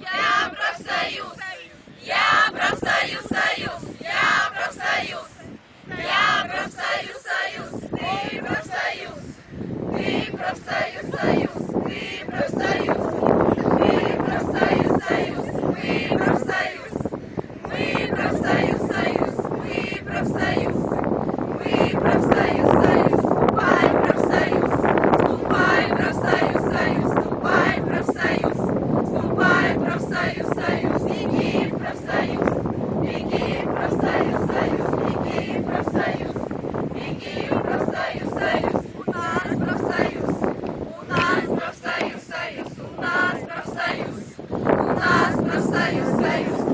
Я say, say, say.